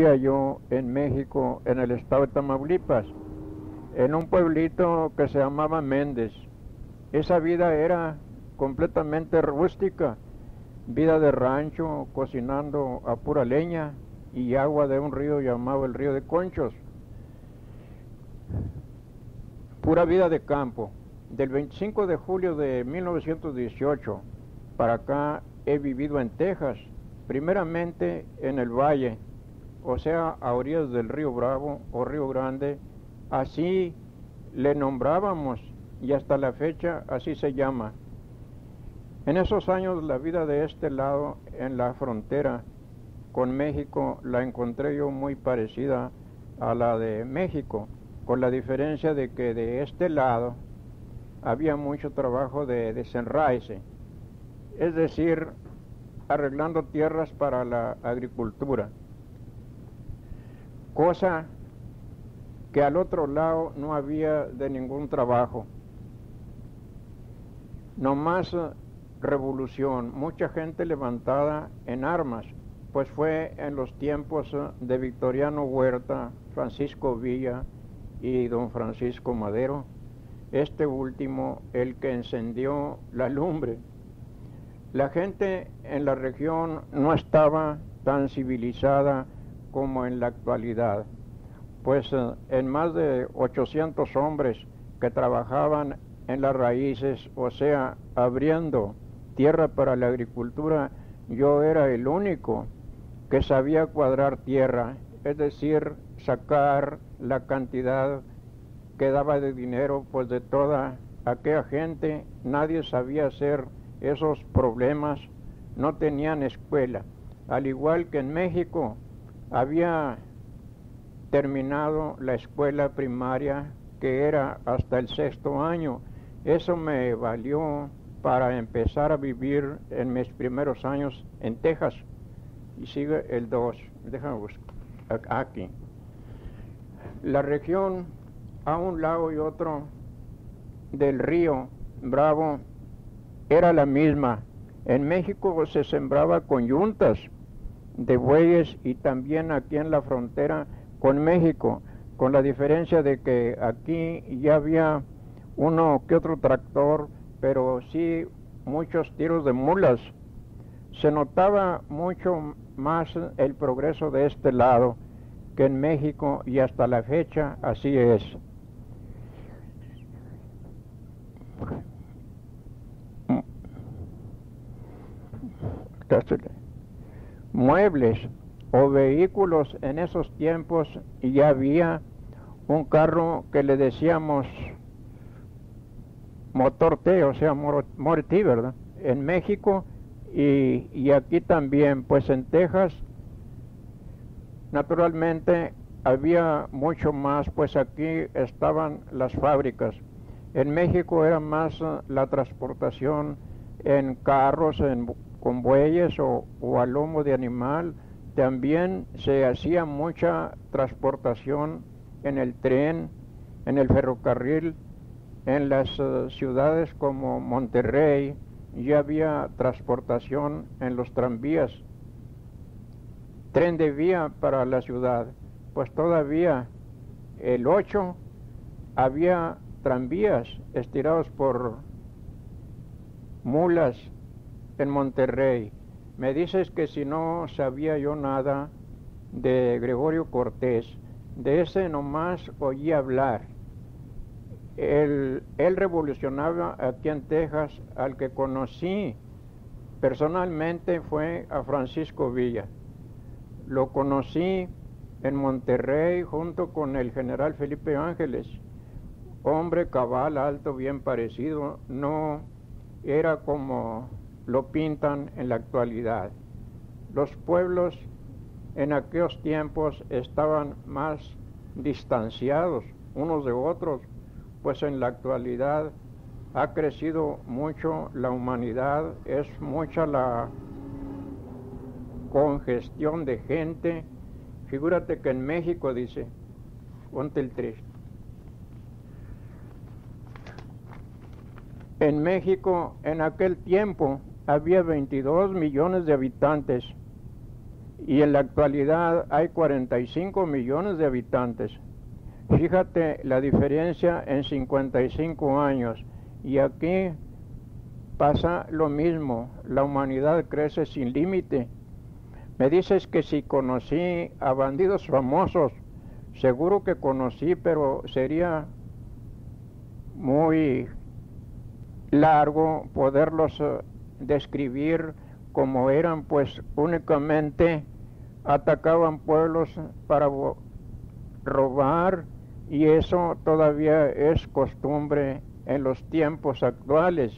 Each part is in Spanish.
Vivía yo en México, en el estado de Tamaulipas, en un pueblito que se llamaba Méndez. Esa vida era completamente rústica, vida de rancho, cocinando a pura leña y agua de un río llamado el río de Conchos. Pura vida de campo. Del 25 de julio de 1918 para acá he vivido en Texas, primeramente en el valle, o sea, a orillas del río Bravo o Río Grande, así le nombrábamos y hasta la fecha así se llama. En esos años la vida de este lado, en la frontera con México, la encontré yo muy parecida a la de México, con la diferencia de que de este lado había mucho trabajo de desenraíce, es decir, arreglando tierras para la agricultura, cosa que al otro lado no había de ningún trabajo, no más revolución, mucha gente levantada en armas, pues fue en los tiempos de Victoriano Huerta, Francisco Villa y don Francisco Madero, este último el que encendió la lumbre. La gente en la región no estaba tan civilizada como en la actualidad, pues eh, en más de 800 hombres que trabajaban en las raíces, o sea, abriendo tierra para la agricultura, yo era el único que sabía cuadrar tierra, es decir, sacar la cantidad que daba de dinero, pues de toda aquella gente, nadie sabía hacer esos problemas, no tenían escuela. Al igual que en México, había terminado la escuela primaria que era hasta el sexto año. Eso me valió para empezar a vivir en mis primeros años en Texas. Y sigue el 2. Déjame buscar. Aquí. La región a un lado y otro del río Bravo era la misma. En México se sembraba con yuntas de bueyes y también aquí en la frontera con México, con la diferencia de que aquí ya había uno que otro tractor, pero sí muchos tiros de mulas. Se notaba mucho más el progreso de este lado que en México y hasta la fecha así es. Muebles o vehículos en esos tiempos ya había un carro que le decíamos motor T, o sea, T, ¿verdad? En México y, y aquí también, pues en Texas, naturalmente había mucho más, pues aquí estaban las fábricas. En México era más la transportación en carros, en, con bueyes o, a lomo de animal. También se hacía mucha transportación en el tren, en el ferrocarril, en las eh, ciudades como Monterrey, ya había transportación en los tranvías. Tren de vía para la ciudad, pues todavía el 8 había tranvías estirados por mulas en Monterrey. Me dices que si no sabía yo nada de Gregorio Cortés, de ese nomás oí hablar. Él, él revolucionaba aquí en Texas, al que conocí personalmente fue a Francisco Villa. Lo conocí en Monterrey junto con el general Felipe Ángeles, hombre cabal, alto, bien parecido, no era como lo pintan en la actualidad. Los pueblos en aquellos tiempos estaban más distanciados unos de otros, pues en la actualidad ha crecido mucho la humanidad, es mucha la congestión de gente. Figúrate que en México dice, ponte el 3. En México en aquel tiempo había 22 millones de habitantes y en la actualidad hay 45 millones de habitantes. Fíjate la diferencia en 55 años y aquí pasa lo mismo, la humanidad crece sin límite. Me dices que si conocí a bandidos famosos, seguro que conocí, pero sería muy largo poderlos eh, describir como eran, pues únicamente atacaban pueblos para robar y eso todavía es costumbre en los tiempos actuales.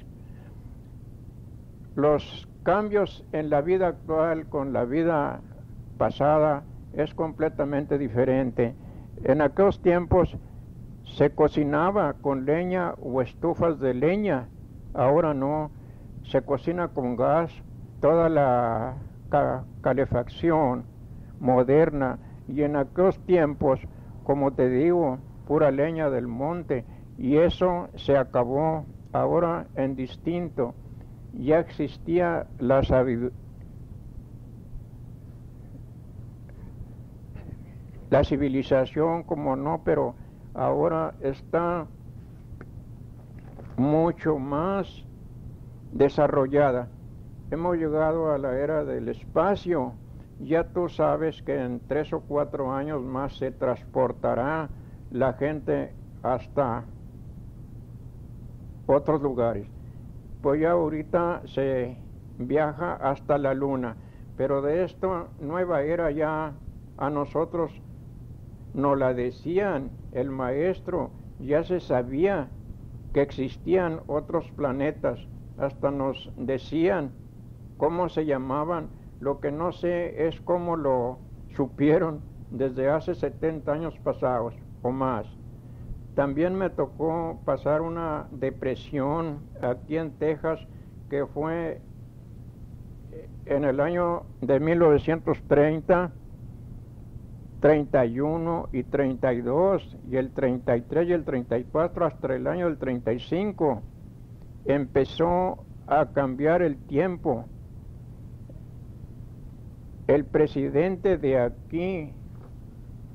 Los cambios en la vida actual con la vida pasada es completamente diferente. En aquellos tiempos se cocinaba con leña o estufas de leña, ahora no, se cocina con gas, toda la calefacción moderna y en aquellos tiempos, como te digo, pura leña del monte y eso se acabó ahora en distinto. Ya existía la. La civilización, como no, pero ahora está mucho más desarrollada. Hemos llegado a la era del espacio. Ya tú sabes que en tres o cuatro años más se transportará la gente hasta otros lugares. Pues ya ahorita se viaja hasta la luna, pero de esto nueva era ya a nosotros nos la decían el maestro, ya se sabía que existían otros planetas, hasta nos decían cómo se llamaban, lo que no sé es cómo lo supieron desde hace 70 años pasados o más. También me tocó pasar una depresión aquí en Texas que fue en el año de 1930 31 y 32 y el 33 y el 34 hasta el año del 35 empezó a cambiar el tiempo. El presidente de aquí,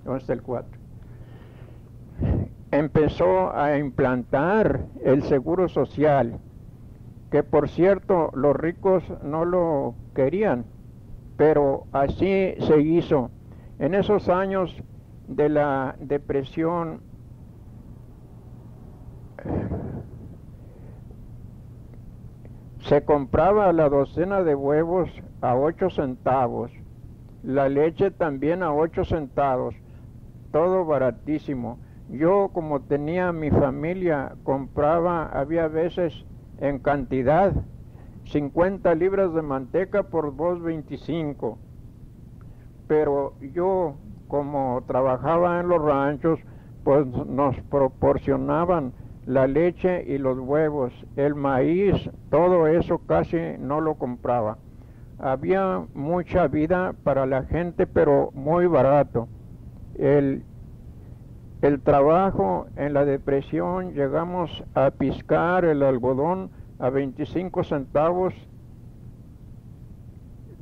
¿dónde está el 4? Empezó a implantar el seguro social, que por cierto los ricos no lo querían, pero así se hizo en esos años de la depresión, se compraba la docena de huevos a ocho centavos, la leche también a ocho centavos, todo baratísimo. Yo como tenía mi familia, compraba, había veces en cantidad, 50 libras de manteca por 2.25 pero yo como trabajaba en los ranchos, pues nos proporcionaban la leche y los huevos, el maíz, todo eso casi no lo compraba. Había mucha vida para la gente, pero muy barato. El, el trabajo en la depresión, llegamos a piscar el algodón a 25 centavos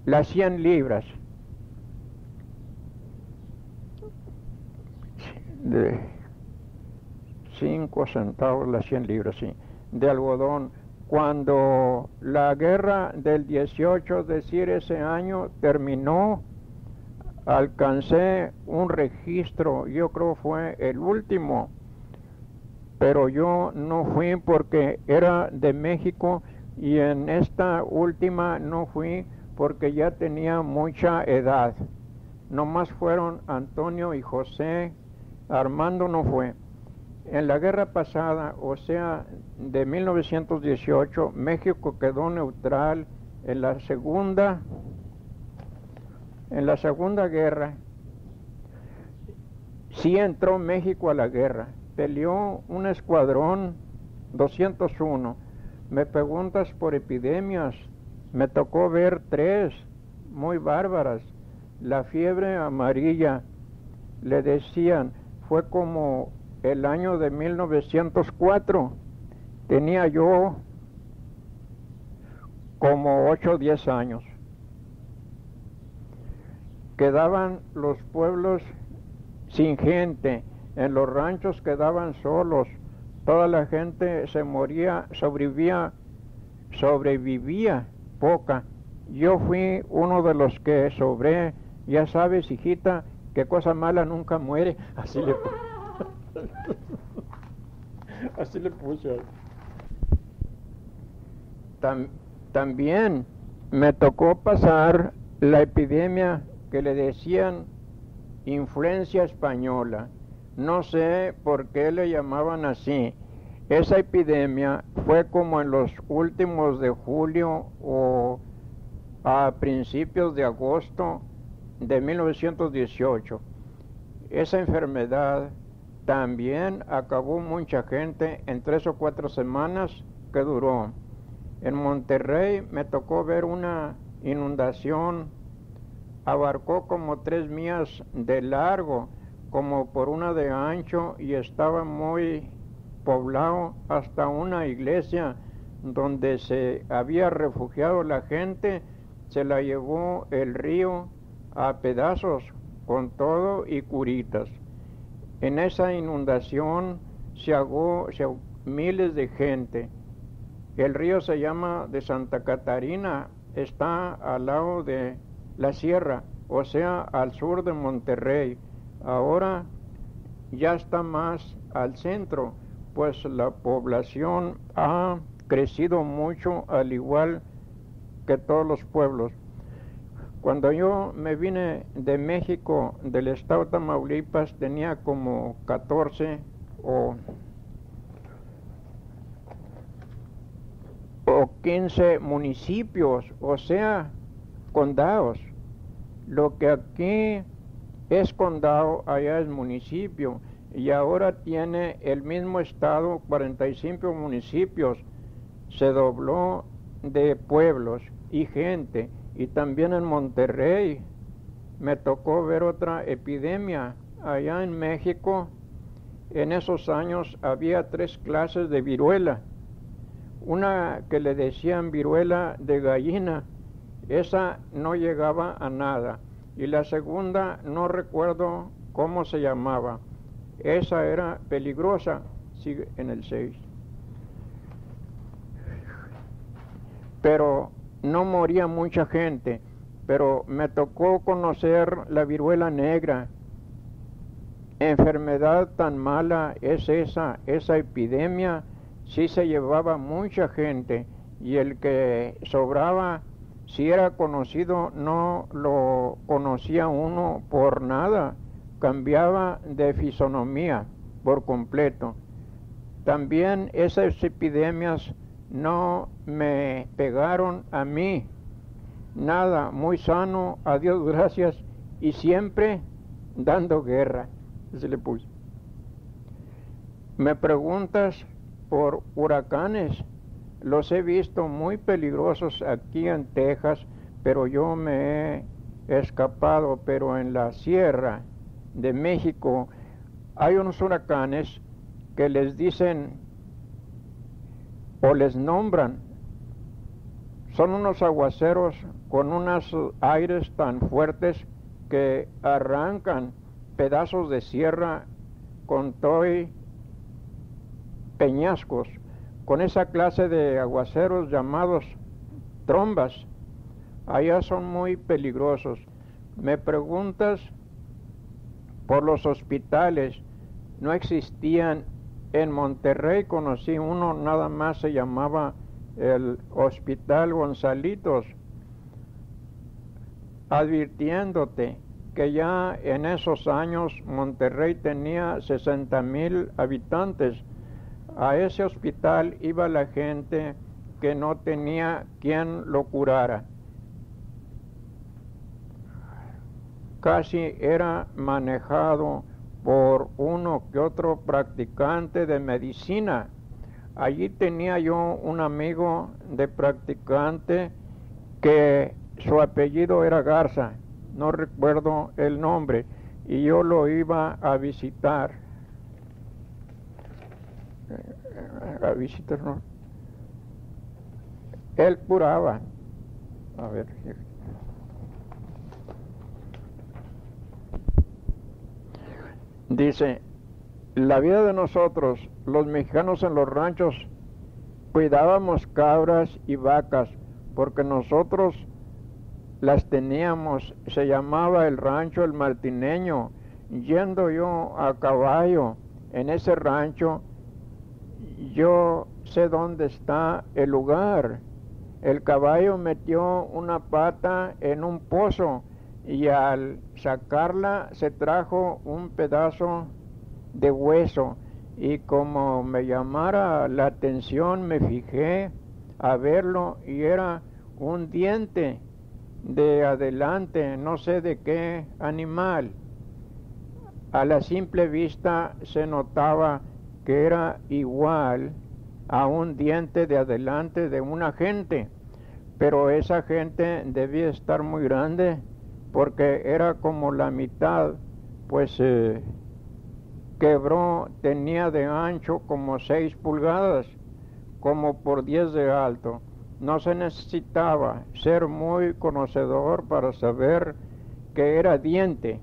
las 100 libras 5 centavos las 100 libras, sí, de algodón. Cuando la guerra del 18, es decir, ese año terminó, alcancé un registro, yo creo fue el último, pero yo no fui porque era de México y en esta última no fui porque ya tenía mucha edad. Nomás fueron Antonio y José Armando no fue. En la guerra pasada, o sea, de 1918, México quedó neutral. En la segunda, en la segunda guerra, sí entró México a la guerra. Peleó un escuadrón 201. Me preguntas por epidemias. Me tocó ver tres muy bárbaras. La fiebre amarilla. Le decían, fue como el año de 1904. Tenía yo como 8 o 10 años. quedaban los pueblos sin gente, en los ranchos quedaban solos, toda la gente se moría, sobrevivía, sobrevivía poca. Yo fui uno de los que sobre, ya sabes, hijita, que cosa mala nunca muere, así le así le puse. también me tocó pasar la epidemia que le decían influencia española. No sé por qué le llamaban así. Esa epidemia fue como en los últimos de julio o a principios de agosto de 1918. Esa enfermedad también acabó mucha gente en tres o cuatro semanas que duró. En Monterrey me tocó ver una inundación, abarcó como tres millas de largo, como por una de ancho y estaba muy poblado hasta una iglesia donde se había refugiado la gente, se la llevó el río a pedazos con todo y curitas. En esa inundación se ahogó, miles de gente. El río se llama de Santa Catarina, está al lado de la sierra, o sea, al sur de Monterrey. Ahora ya está más al centro, pues la población ha crecido mucho al igual que todos los pueblos. Cuando yo me vine de México, del estado de Tamaulipas, tenía como 14 o, o 15 municipios, o sea, condados. Lo que aquí es condado, allá es municipio. Y ahora tiene el mismo estado, 45 municipios. Se dobló de pueblos y gente y también en Monterrey me tocó ver otra epidemia. Allá en México, en esos años había tres clases de viruela. Una que le decían viruela de gallina, esa no llegaba a nada. Y la segunda no recuerdo cómo se llamaba. Esa era peligrosa, sigue en el 6. Pero no moría mucha gente, pero me tocó conocer la viruela negra. Enfermedad tan mala es esa, esa epidemia, sí se llevaba mucha gente y el que sobraba, si era conocido, no lo conocía uno por nada, cambiaba de fisonomía por completo. También esas epidemias no me pegaron a mí. Nada, muy sano, a Dios gracias, y siempre dando guerra. Se le puso. Me preguntas por huracanes. Los he visto muy peligrosos aquí en Texas, pero yo me he escapado. Pero en la sierra de México hay unos huracanes que les dicen o les nombran. Son unos aguaceros con unos aires tan fuertes que arrancan pedazos de sierra con toy peñascos, con esa clase de aguaceros llamados trombas. Allá son muy peligrosos. Me preguntas por los hospitales, no existían en Monterrey conocí uno, nada más se llamaba el Hospital Gonzalitos, advirtiéndote que ya en esos años Monterrey tenía 60 mil habitantes. A ese hospital iba la gente que no tenía quien lo curara. Casi era manejado por uno que otro practicante de medicina. Allí tenía yo un amigo de practicante que su apellido era Garza, no recuerdo el nombre, y yo lo iba a visitar. A visitar, Él curaba. A ver. Dice, la vida de nosotros, los mexicanos en los ranchos, cuidábamos cabras y vacas, porque nosotros las teníamos, se llamaba el rancho El Martineño, yendo yo a caballo en ese rancho, yo sé dónde está el lugar. El caballo metió una pata en un pozo y al sacarla se trajo un pedazo de hueso y como me llamara la atención me fijé a verlo y era un diente de adelante, no sé de qué animal. A la simple vista se notaba que era igual a un diente de adelante de una gente, pero esa gente debía estar muy grande porque era como la mitad, pues eh, quebró, tenía de ancho como 6 pulgadas, como por 10 de alto. No se necesitaba ser muy conocedor para saber que era diente.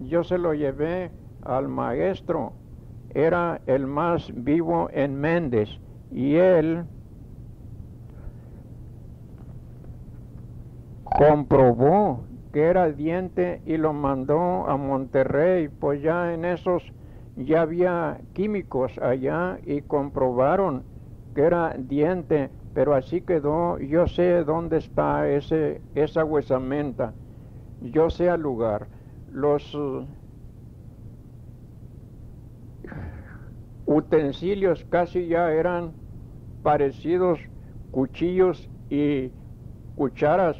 Yo se lo llevé al maestro, era el más vivo en Méndez, y él comprobó que era diente y lo mandó a Monterrey, pues ya en esos ya había químicos allá y comprobaron que era diente, pero así quedó, yo sé dónde está ese, esa huesamenta, yo sé el lugar. Los uh, utensilios casi ya eran parecidos cuchillos y cucharas,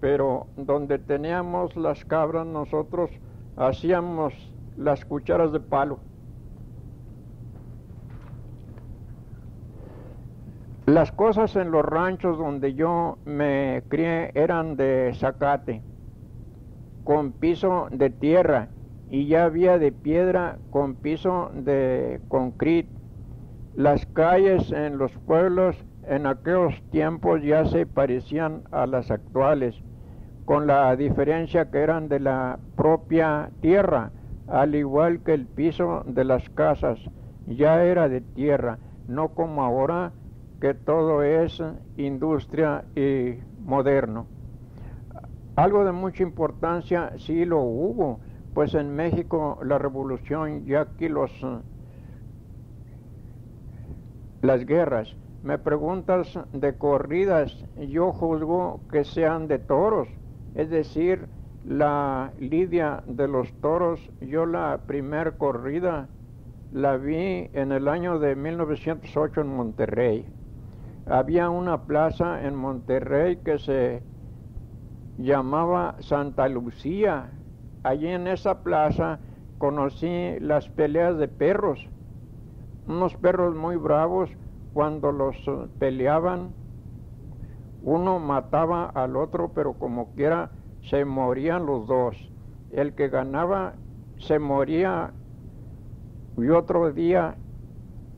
pero donde teníamos las cabras nosotros hacíamos las cucharas de palo. Las cosas en los ranchos donde yo me crié eran de zacate, con piso de tierra, y ya había de piedra con piso de concreto. Las calles en los pueblos en aquellos tiempos ya se parecían a las actuales, con la diferencia que eran de la propia tierra, al igual que el piso de las casas ya era de tierra, no como ahora que todo es industria y moderno. Algo de mucha importancia sí lo hubo, pues en México la revolución ya aquí los las guerras. Me preguntas de corridas, yo juzgo que sean de toros, es decir, la lidia de los toros, yo la primer corrida la vi en el año de 1908 en Monterrey había una plaza en Monterrey que se llamaba Santa Lucía. Allí en esa plaza conocí las peleas de perros, unos perros muy bravos cuando los peleaban, uno mataba al otro, pero como quiera se morían los dos. El que ganaba se moría y otro día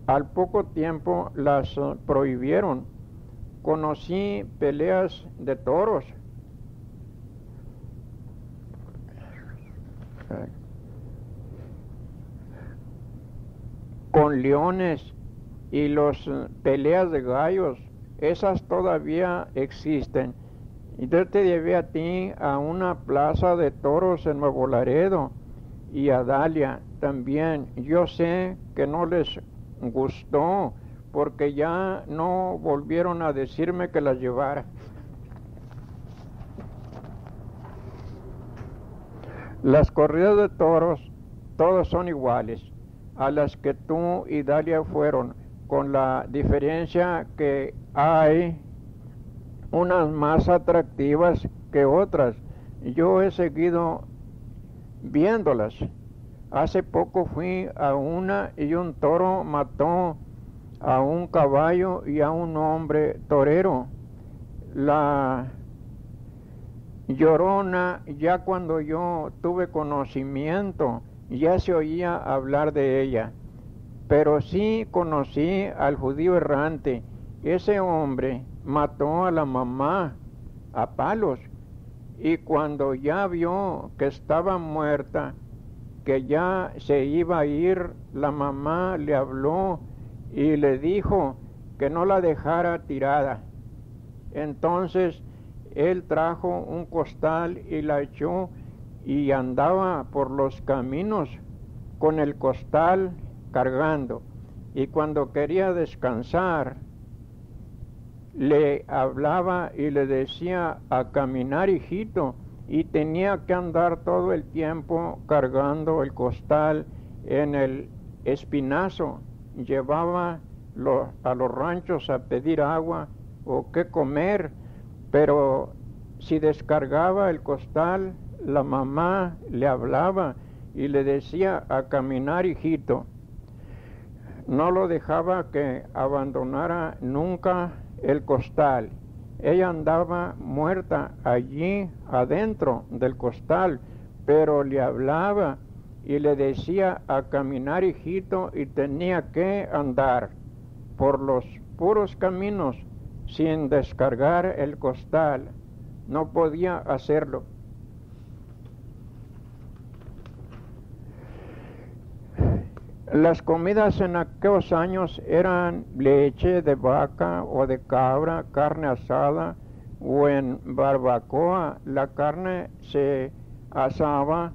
al poco tiempo las eh, prohibieron. Conocí peleas de toros. Con leones y los eh, peleas de gallos, esas todavía existen. Yo te llevé a ti a una plaza de toros en Nuevo Laredo y a Dalia también. Yo sé que no les gustó porque ya no volvieron a decirme que las llevara. Las corridas de toros, todos son iguales a las que tú y Dalia fueron, con la diferencia que hay unas más atractivas que otras. Yo he seguido viéndolas Hace poco fui a una y un toro mató a un caballo y a un hombre torero. La llorona, ya cuando yo tuve conocimiento, ya se oía hablar de ella. Pero sí conocí al judío errante. Ese hombre mató a la mamá a palos y cuando ya vio que estaba muerta, que ya se iba a ir, la mamá le habló y le dijo que no la dejara tirada. Entonces él trajo un costal y la echó y andaba por los caminos con el costal cargando. Y cuando quería descansar, le hablaba y le decía a caminar, hijito, y tenía que andar todo el tiempo cargando el costal en el espinazo. Llevaba a los ranchos a pedir agua o qué comer, pero si descargaba el costal, la mamá le hablaba y le decía a caminar, hijito. No lo dejaba que abandonara nunca el costal ella andaba muerta allí adentro del costal, pero le hablaba y le decía a caminar hijito y tenía que andar por los puros caminos sin descargar el costal. No podía hacerlo. Las comidas en aquellos años eran leche de vaca o de cabra, carne asada o en barbacoa. La carne se asaba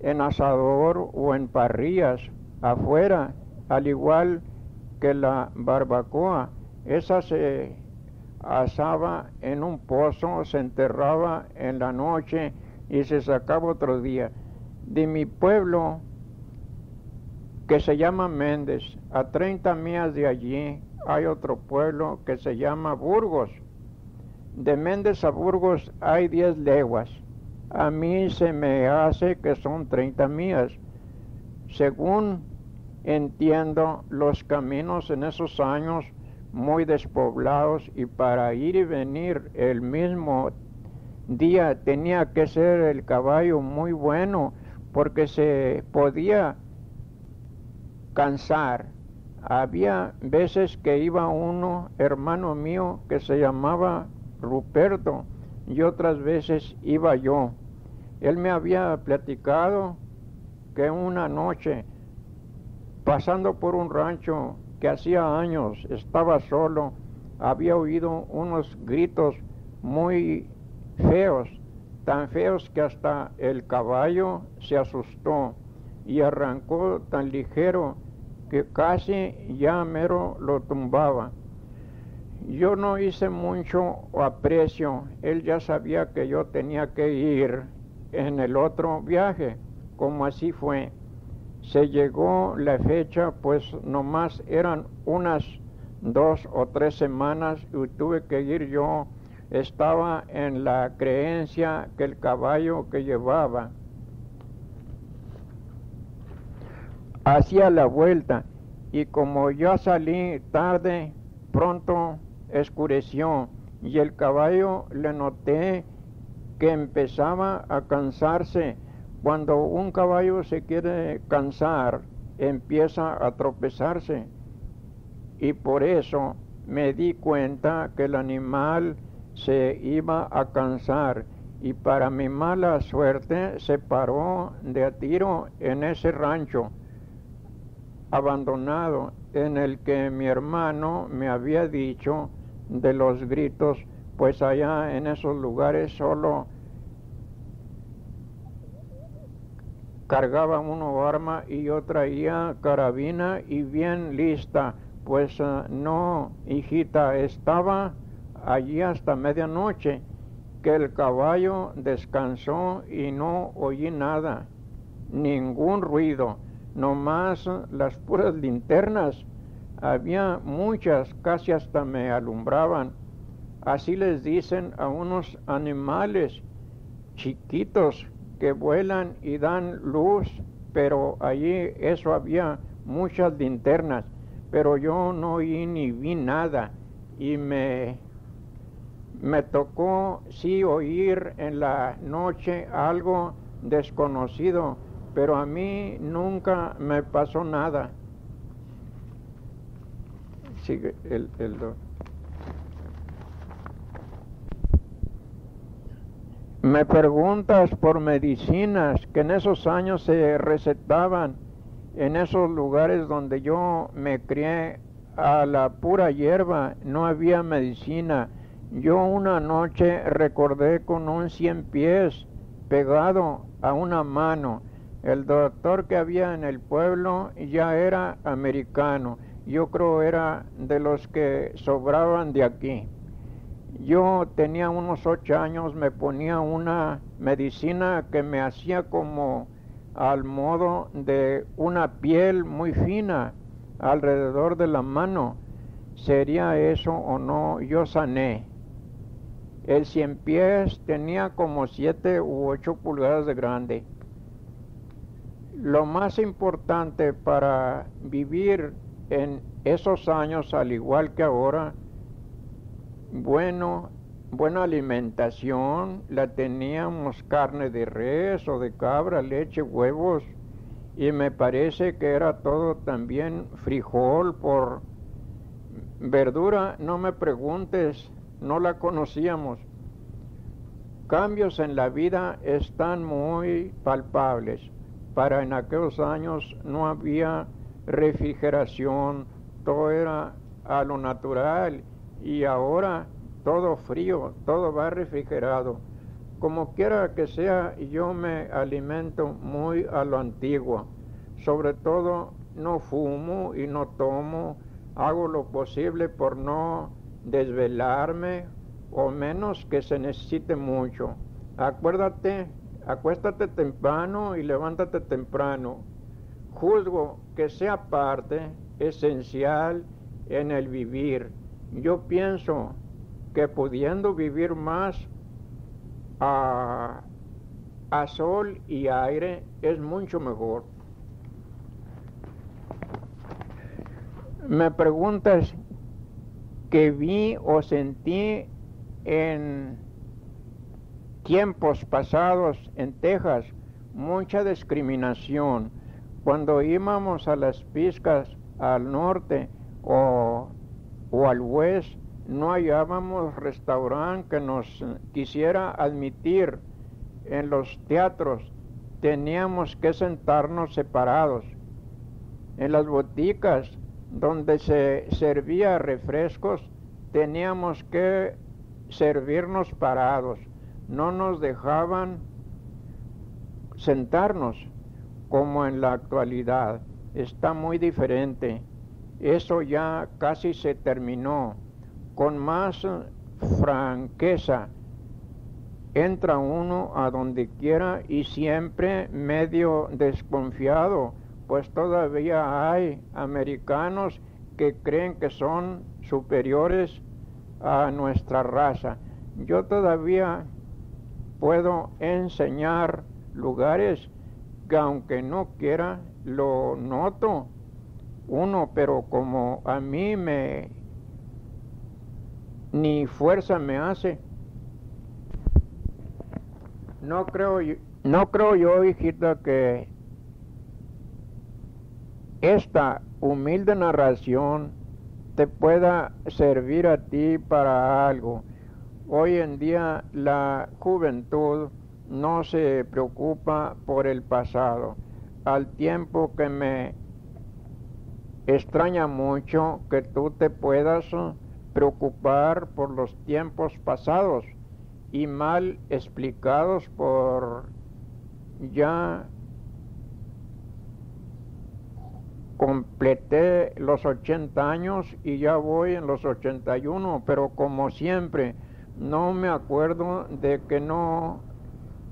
en asador o en parrillas afuera, al igual que la barbacoa. Esa se asaba en un pozo, se enterraba en la noche y se sacaba otro día. De mi pueblo que se llama Méndez. A 30 millas de allí hay otro pueblo que se llama Burgos. De Méndez a Burgos hay 10 leguas. A mí se me hace que son 30 millas. Según entiendo, los caminos en esos años muy despoblados y para ir y venir el mismo día tenía que ser el caballo muy bueno porque se podía cansar. Había veces que iba uno, hermano mío, que se llamaba Ruperto, y otras veces iba yo. Él me había platicado que una noche, pasando por un rancho que hacía años estaba solo, había oído unos gritos muy feos, tan feos que hasta el caballo se asustó y arrancó tan ligero que casi ya mero lo tumbaba. Yo no hice mucho aprecio, él ya sabía que yo tenía que ir en el otro viaje, como así fue. Se llegó la fecha, pues nomás eran unas dos o tres semanas y tuve que ir yo. Estaba en la creencia que el caballo que llevaba hacía la vuelta y como yo salí tarde, pronto escureció y el caballo le noté que empezaba a cansarse. Cuando un caballo se quiere cansar, empieza a tropezarse. Y por eso me di cuenta que el animal se iba a cansar y para mi mala suerte se paró de a tiro en ese rancho abandonado en el que mi hermano me había dicho de los gritos, pues allá en esos lugares solo cargaba uno arma y yo traía carabina y bien lista, pues eh, no, hijita, estaba allí hasta medianoche, que el caballo descansó y no oí nada, ningún ruido nomás las puras linternas. Había muchas, casi hasta me alumbraban. Así les dicen a unos animales chiquitos que vuelan y dan luz, pero allí eso había muchas linternas, pero yo no oí ni vi nada y me, me tocó sí oír en la noche algo desconocido pero a mí nunca me pasó nada. Sigue el, el Me preguntas por medicinas que en esos años se recetaban en esos lugares donde yo me crié a la pura hierba, no había medicina. Yo una noche recordé con un cien pies pegado a una mano. El doctor que había en el pueblo ya era americano. Yo creo era de los que sobraban de aquí. Yo tenía unos ocho años, me ponía una medicina que me hacía como al modo de una piel muy fina alrededor de la mano. ¿Sería eso o no? Yo sané. El cien pies tenía como siete u ocho pulgadas de grande. Lo más importante para vivir en esos años, al igual que ahora, bueno, buena alimentación, la teníamos carne de res o de cabra, leche, huevos, y me parece que era todo también frijol por verdura, no me preguntes, no la conocíamos. Cambios en la vida están muy palpables. Para en aquellos años no había refrigeración, todo era a lo natural y ahora todo frío, todo va refrigerado. Como quiera que sea, yo me alimento muy a lo antiguo. Sobre todo no fumo y no tomo, hago lo posible por no desvelarme o menos que se necesite mucho. Acuérdate, acuéstate temprano y levántate temprano. Juzgo que sea parte esencial en el vivir yo pienso que pudiendo vivir más a, sol y aire es mucho mejor. Me preguntas que vi o sentí en tiempos pasados en Texas mucha discriminación. Cuando íbamos a las piscas al norte o o al juez no hallábamos restaurante que nos quisiera admitir en los teatros, teníamos que sentarnos separados. En las boticas donde se servía refrescos, teníamos que servirnos parados. No nos dejaban sentarnos como en la actualidad. Está muy diferente eso ya casi se terminó. Con más franqueza entra uno a donde quiera y siempre medio desconfiado, pues todavía hay americanos que creen que son superiores a nuestra raza. Yo todavía puedo enseñar lugares que aunque no quiera, lo noto uno, pero como a mí me ni fuerza me hace. No creo no creo yo, hijita, que esta humilde narración te pueda servir a ti para algo. Hoy en día la juventud no se preocupa por el pasado. Al tiempo que me extraña mucho que tú te puedas preocupar por los tiempos pasados y mal explicados por ya completé los 80 años y ya voy en los 81, pero como siempre no me acuerdo de que no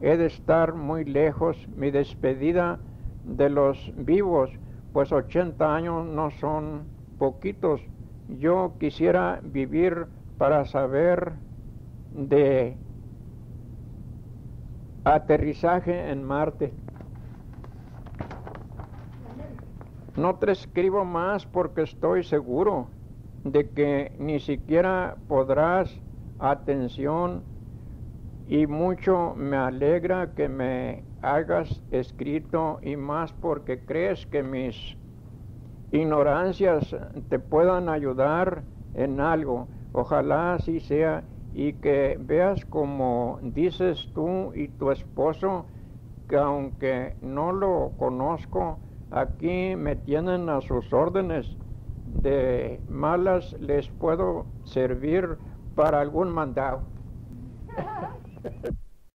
he de estar muy lejos mi despedida de los vivos pues 80 años no son poquitos. Yo quisiera vivir para saber de aterrizaje en Marte. No te escribo más porque estoy seguro de que ni siquiera podrás atención y mucho me alegra que me hagas escrito y más porque crees que mis ignorancias te puedan ayudar en algo. Ojalá así sea y que veas como dices tú y tu esposo que aunque no lo conozco, aquí me tienen a sus órdenes de malas les puedo servir para algún mandado.